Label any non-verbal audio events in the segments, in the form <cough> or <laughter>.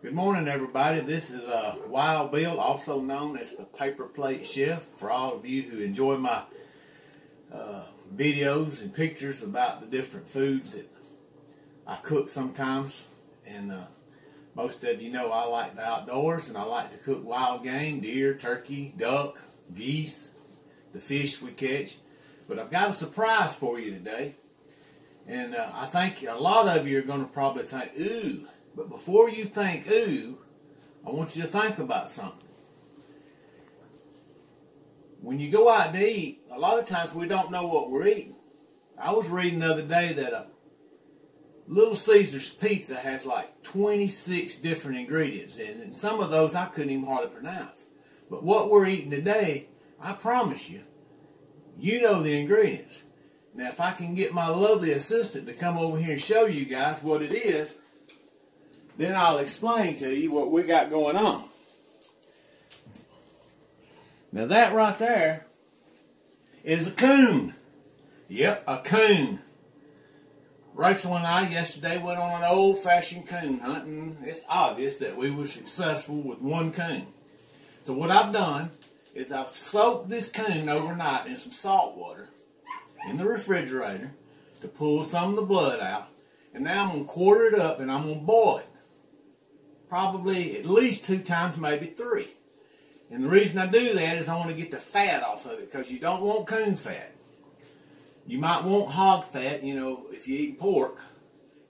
Good morning, everybody. This is uh, Wild Bill, also known as the Paper Plate Chef. For all of you who enjoy my uh, videos and pictures about the different foods that I cook sometimes, and uh, most of you know I like the outdoors and I like to cook wild game, deer, turkey, duck, geese, the fish we catch. But I've got a surprise for you today. And uh, I think a lot of you are going to probably think, ooh. But before you think, ooh, I want you to think about something. When you go out to eat, a lot of times we don't know what we're eating. I was reading the other day that a Little Caesar's pizza has like 26 different ingredients in it, and some of those I couldn't even hardly pronounce. But what we're eating today, I promise you, you know the ingredients. Now, if I can get my lovely assistant to come over here and show you guys what it is, then I'll explain to you what we got going on. Now, that right there is a coon. Yep, a coon. Rachel and I yesterday went on an old-fashioned coon hunting. It's obvious that we were successful with one coon. So what I've done is I've soaked this coon overnight in some salt water in the refrigerator to pull some of the blood out. And now I'm going to quarter it up and I'm going to boil it. Probably at least two times, maybe three. And the reason I do that is I want to get the fat off of it because you don't want coon fat. You might want hog fat, you know, if you eat pork.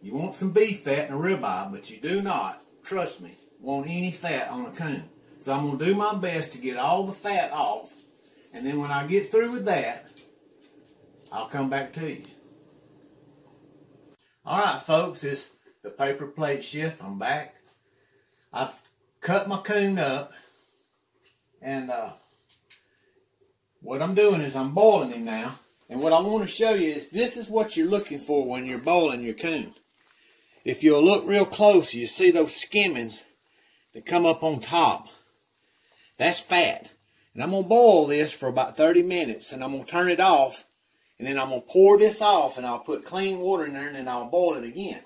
You want some beef fat and a ribeye, but you do not, trust me, want any fat on a coon. So I'm going to do my best to get all the fat off. And then when I get through with that, I'll come back to you. All right, folks, it's the Paper Plate Chef. I'm back. I've cut my coon up. And uh, what I'm doing is I'm boiling him now. And what I want to show you is this is what you're looking for when you're boiling your coon. If you'll look real close, you see those skimmings that come up on top. That's fat. And I'm going to boil this for about 30 minutes. And I'm going to turn it off. And then I'm going to pour this off. And I'll put clean water in there. And then I'll boil it again.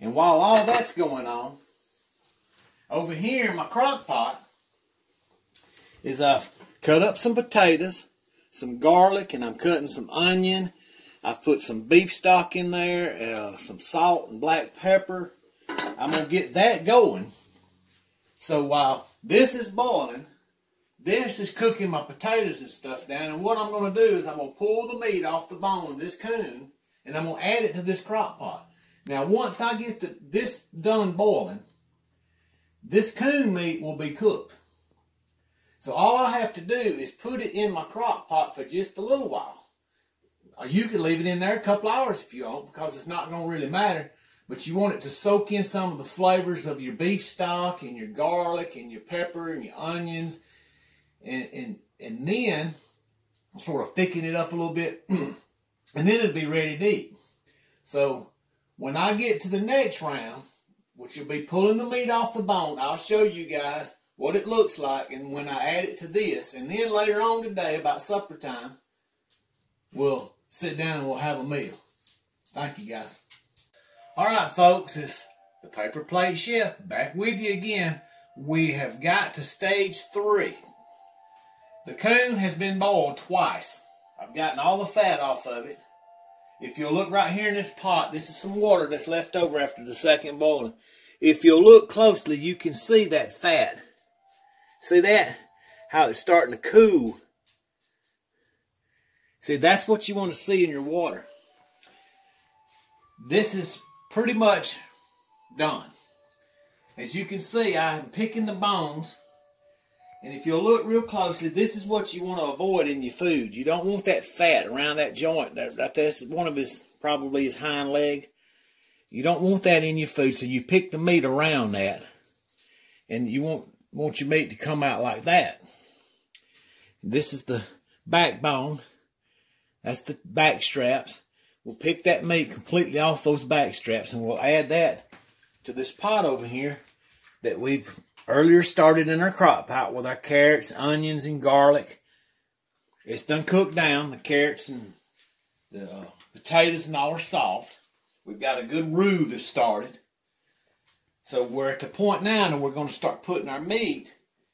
And while all that's going on, over here in my crock pot is I've cut up some potatoes some garlic and I'm cutting some onion. I've put some beef stock in there, uh, some salt and black pepper. I'm going to get that going. So while this is boiling, this is cooking my potatoes and stuff down. And what I'm going to do is I'm going to pull the meat off the bone of this coon and I'm going to add it to this crock pot. Now, once I get the, this done boiling, this coon meat will be cooked. So all I have to do is put it in my crock pot for just a little while. You can leave it in there a couple hours if you want because it's not going to really matter. But you want it to soak in some of the flavors of your beef stock and your garlic and your pepper and your onions. And, and, and then sort of thicken it up a little bit. <clears throat> and then it'll be ready to eat. So when I get to the next round, which will be pulling the meat off the bone, I'll show you guys what it looks like and when I add it to this. And then later on today, about supper time, we'll sit down and we'll have a meal. Thank you, guys. All right, folks, it's the Paper Plate Chef back with you again. We have got to stage three. The coon has been boiled twice. I've gotten all the fat off of it. If you'll look right here in this pot, this is some water that's left over after the second boiling. If you'll look closely, you can see that fat. See that? How it's starting to cool. See, that's what you want to see in your water. This is pretty much done. As you can see, I'm picking the bones. And if you'll look real closely, this is what you want to avoid in your food. You don't want that fat around that joint. That, that's one of his, probably his hind leg. You don't want that in your food, so you pick the meat around that. And you want want your meat to come out like that. This is the backbone. That's the back straps. We'll pick that meat completely off those back straps and we'll add that to this pot over here that we've earlier started in our crock pot with our carrots, onions, and garlic. It's done cooked down. The carrots and the uh, potatoes and all are soft. We've got a good roux that started. So we're at the point now and we're going to start putting our meat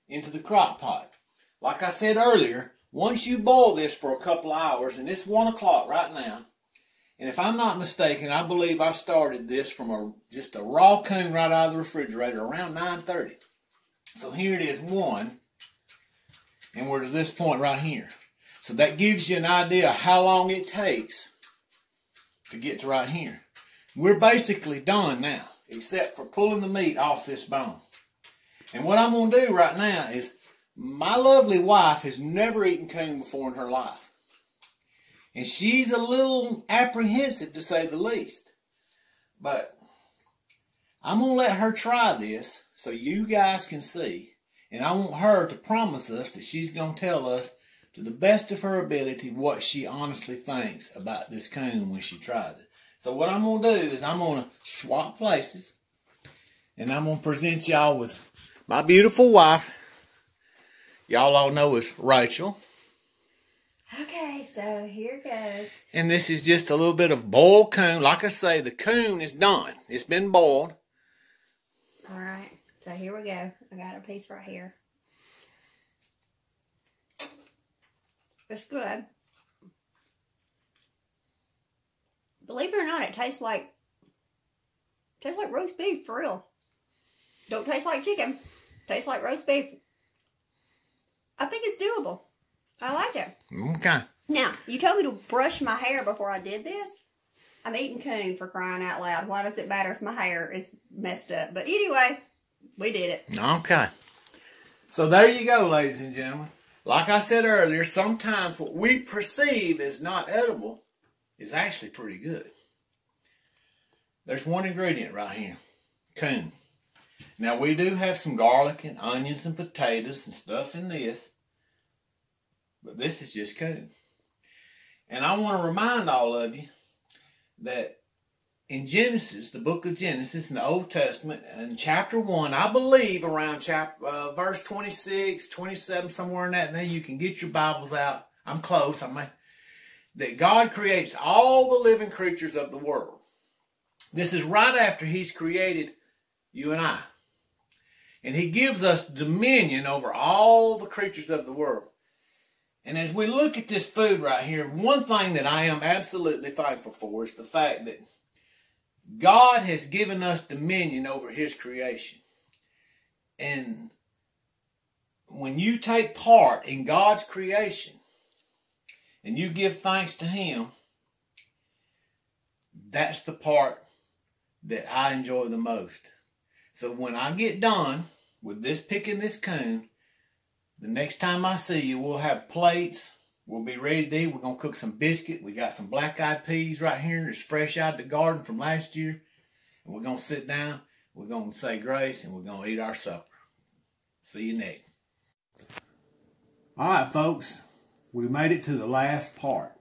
into the crock pot. Like I said earlier, once you boil this for a couple hours, and it's one o'clock right now, and if I'm not mistaken, I believe I started this from a just a raw coon right out of the refrigerator around 9:30. So here it is one, and we're to this point right here. So that gives you an idea of how long it takes to get to right here. We're basically done now, except for pulling the meat off this bone. And what I'm going to do right now is my lovely wife has never eaten coon before in her life. And she's a little apprehensive to say the least. But I'm going to let her try this so you guys can see. And I want her to promise us that she's going to tell us to the best of her ability what she honestly thinks about this coon when she tries it. So what I'm going to do is I'm going to swap places. And I'm going to present y'all with my beautiful wife. Y'all all know is Rachel. Okay, so here goes. And this is just a little bit of boiled coon. Like I say, the coon is done. It's been boiled. So here we go. I got a piece right here. It's good. Believe it or not, it tastes like tastes like roast beef for real. Don't taste like chicken. Tastes like roast beef. I think it's doable. I like it. Okay. Now, you told me to brush my hair before I did this. I'm eating coon for crying out loud. Why does it matter if my hair is messed up? But anyway, we did it. Okay. So there you go, ladies and gentlemen. Like I said earlier, sometimes what we perceive as not edible is actually pretty good. There's one ingredient right here coon. Now, we do have some garlic and onions and potatoes and stuff in this, but this is just coon. And I want to remind all of you that in Genesis, the book of Genesis in the Old Testament, in chapter 1, I believe around chapter, uh, verse 26, 27, somewhere in that, now you can get your Bibles out. I'm close. I may, that God creates all the living creatures of the world. This is right after He's created you and I. And He gives us dominion over all the creatures of the world. And as we look at this food right here, one thing that I am absolutely thankful for is the fact that God has given us dominion over His creation. And when you take part in God's creation and you give thanks to Him, that's the part that I enjoy the most. So when I get done with this picking this coon, the next time I see you, we'll have plates. We'll be ready to. We're going to cook some biscuit. We got some black eyed peas right here. It's fresh out of the garden from last year. And we're going to sit down. We're going to say grace and we're going to eat our supper. See you next. All right, folks. We made it to the last part.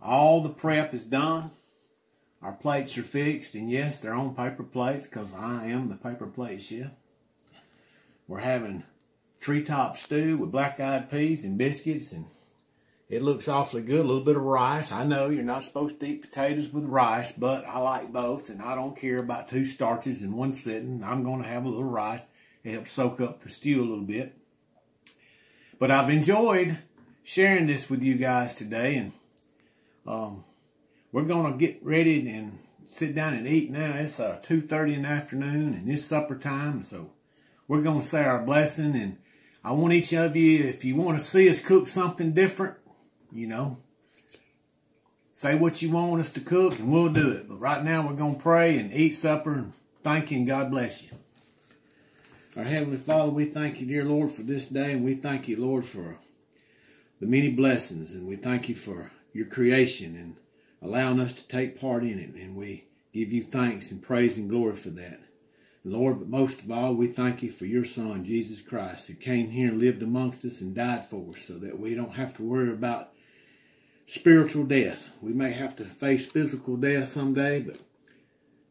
All the prep is done. Our plates are fixed. And yes, they're on paper plates because I am the paper plate chef. We're having treetop stew with black eyed peas and biscuits and it looks awfully good. A little bit of rice. I know you're not supposed to eat potatoes with rice, but I like both, and I don't care about two starches in one sitting. I'm going to have a little rice. It helps soak up the stew a little bit. But I've enjoyed sharing this with you guys today, and um, we're going to get ready and sit down and eat now. It's uh, 2.30 in the afternoon, and it's supper time, so we're going to say our blessing, and I want each of you, if you want to see us cook something different, you know, say what you want us to cook and we'll do it. But right now we're going to pray and eat supper and thank you and God bless you. Our Heavenly Father, we thank you, dear Lord, for this day and we thank you, Lord, for the many blessings and we thank you for your creation and allowing us to take part in it. And we give you thanks and praise and glory for that. Lord, but most of all, we thank you for your Son, Jesus Christ, who came here and lived amongst us and died for us so that we don't have to worry about spiritual death. We may have to face physical death someday, but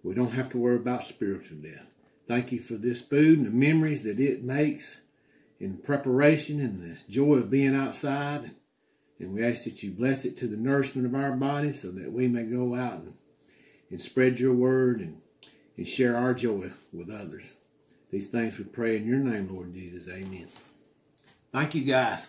we don't have to worry about spiritual death. Thank you for this food and the memories that it makes in preparation and the joy of being outside. And we ask that you bless it to the nourishment of our bodies so that we may go out and, and spread your word and and share our joy with others. These things we pray in your name, Lord Jesus. Amen. Thank you, guys.